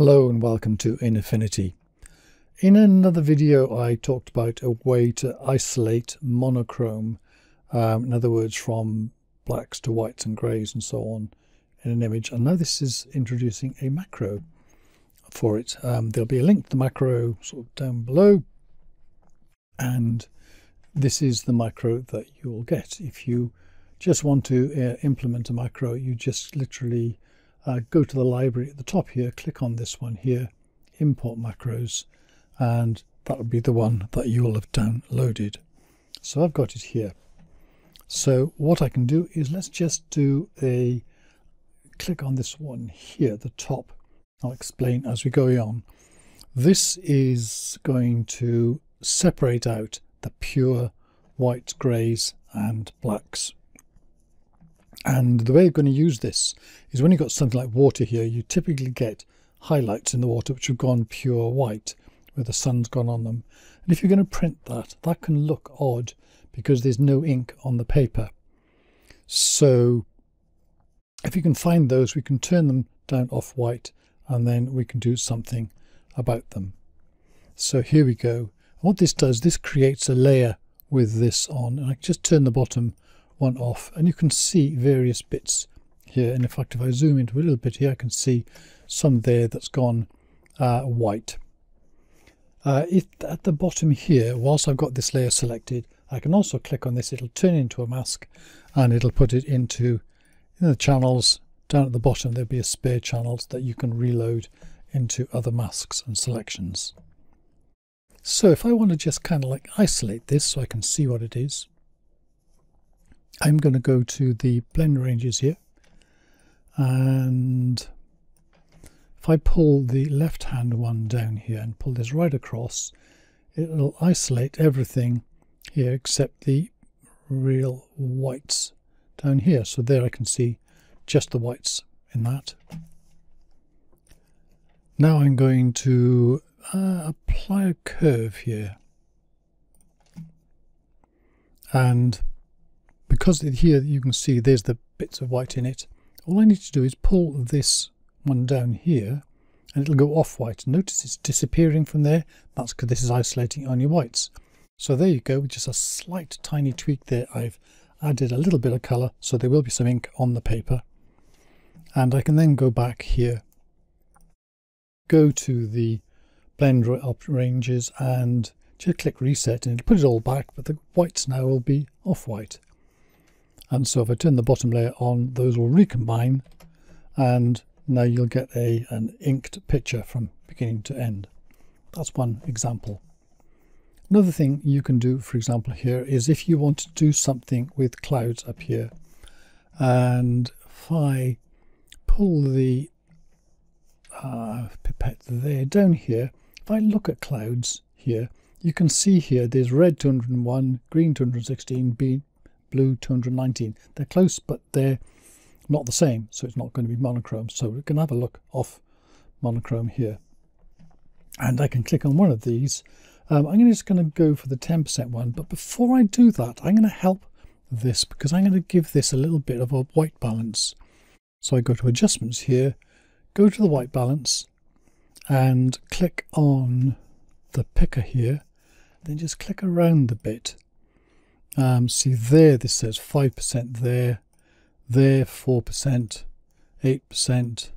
Hello and welcome to InAffinity. In another video I talked about a way to isolate monochrome, um, in other words from blacks to whites and greys and so on in an image and now this is introducing a macro for it. Um, there'll be a link to the macro sort of down below and this is the macro that you will get. If you just want to uh, implement a macro you just literally uh, go to the library at the top here, click on this one here, import macros, and that will be the one that you will have downloaded. So I've got it here. So what I can do is let's just do a click on this one here the top. I'll explain as we go on. This is going to separate out the pure whites, greys and blacks. And the way you're going to use this is when you've got something like water here, you typically get highlights in the water which have gone pure white, where the sun's gone on them. And if you're going to print that, that can look odd because there's no ink on the paper. So if you can find those, we can turn them down off white and then we can do something about them. So here we go. What this does, this creates a layer with this on. And I just turn the bottom one off and you can see various bits here and in fact if I zoom into a little bit here I can see some there that's gone uh, white. Uh, if at the bottom here whilst I've got this layer selected I can also click on this it'll turn into a mask and it'll put it into the channels down at the bottom there'll be a spare channels that you can reload into other masks and selections. So if I want to just kind of like isolate this so I can see what it is I'm going to go to the blend ranges here. And if I pull the left hand one down here and pull this right across it'll isolate everything here except the real whites down here. So there I can see just the whites in that. Now I'm going to uh, apply a curve here. And because here you can see there's the bits of white in it, all I need to do is pull this one down here and it'll go off white. Notice it's disappearing from there. That's because this is isolating only whites. So there you go, with just a slight tiny tweak there. I've added a little bit of colour so there will be some ink on the paper. And I can then go back here, go to the blend ranges and just click reset and it'll put it all back, but the whites now will be off white. And so if I turn the bottom layer on, those will recombine and now you'll get a an inked picture from beginning to end. That's one example. Another thing you can do, for example, here is if you want to do something with clouds up here, and if I pull the uh, pipette there down here, if I look at clouds here, you can see here there's red 201, green 216, blue 219. They're close, but they're not the same, so it's not going to be monochrome. So we can have a look off monochrome here. And I can click on one of these. Um, I'm just going to go for the 10% one, but before I do that, I'm going to help this because I'm going to give this a little bit of a white balance. So I go to adjustments here, go to the white balance and click on the picker here, then just click around the bit um, see there, this says 5% there, there 4%, 8%,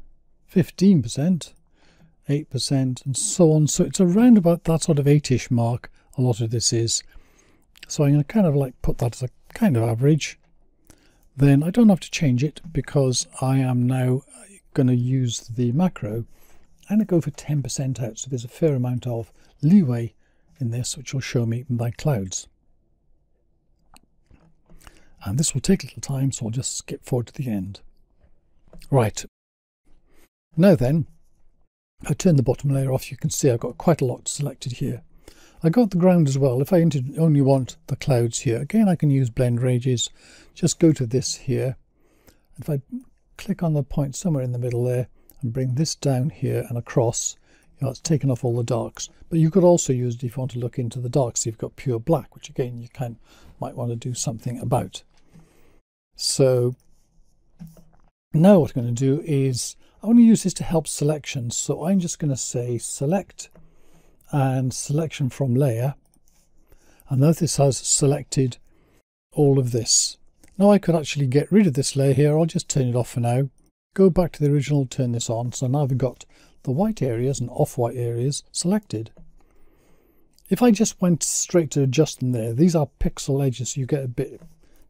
15%, 8%, and so on. So it's around about that sort of 8-ish mark, a lot of this is. So I'm going to kind of like put that as a kind of average. Then I don't have to change it because I am now going to use the macro. To go for 10% out, so there's a fair amount of leeway in this, which will show me my clouds and this will take a little time so I'll just skip forward to the end. Right, now then, I turn the bottom layer off, you can see I've got quite a lot selected here. I got the ground as well, if I only want the clouds here, again I can use blend ranges, just go to this here, And if I click on the point somewhere in the middle there and bring this down here and across, you know, it's taken off all the darks. But you could also use it if you want to look into the darks, you've got pure black, which again you can might want to do something about. So now what I'm going to do is I want to use this to help selection. So I'm just going to say select and selection from layer. And notice this has selected all of this. Now I could actually get rid of this layer here. I'll just turn it off for now. Go back to the original, turn this on. So now we've got the white areas and off-white areas selected. If I just went straight to adjust them there, these are pixel edges, so you get a bit,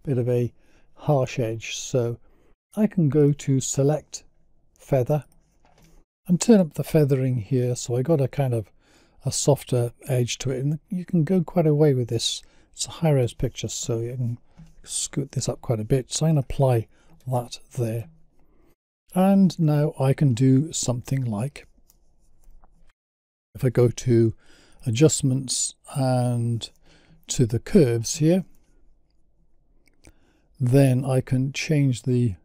bit of a harsh edge. So I can go to select feather and turn up the feathering here. So I got a kind of a softer edge to it and you can go quite a way with this. It's a high res picture, so you can scoot this up quite a bit. So I can apply that there. And now I can do something like, if I go to adjustments and to the curves here, then I can change the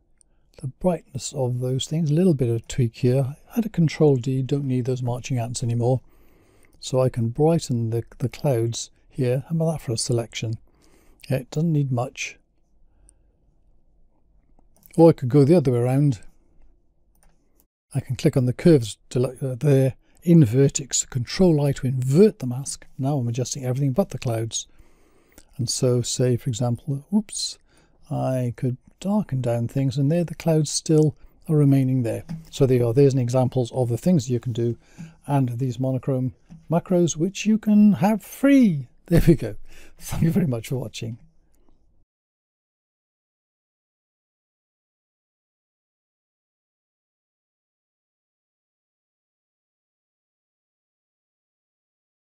the brightness of those things. A little bit of tweak here. Had a control D, don't need those marching ants anymore. So I can brighten the, the clouds here. How about that for a selection? Yeah, it doesn't need much. Or I could go the other way around. I can click on the curves uh, there, in vertex, control I to invert the mask. Now I'm adjusting everything but the clouds. And so say, for example, oops, I could darken down things and there the clouds still are remaining there. So there you are, there's an examples of the things you can do and these monochrome macros which you can have free. There we go. Thank you very much for watching.